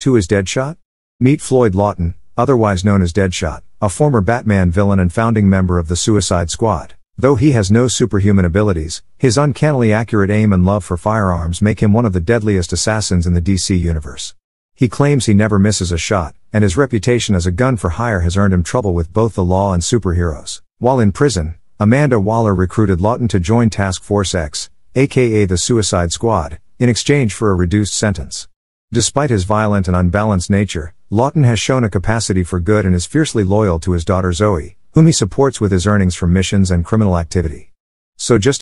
Two is Deadshot? Meet Floyd Lawton, otherwise known as Deadshot, a former Batman villain and founding member of the Suicide Squad. Though he has no superhuman abilities, his uncannily accurate aim and love for firearms make him one of the deadliest assassins in the DC universe. He claims he never misses a shot, and his reputation as a gun for hire has earned him trouble with both the law and superheroes. While in prison, Amanda Waller recruited Lawton to join Task Force X, aka the Suicide Squad, in exchange for a reduced sentence. Despite his violent and unbalanced nature, Lawton has shown a capacity for good and is fiercely loyal to his daughter Zoe, whom he supports with his earnings from missions and criminal activity. So just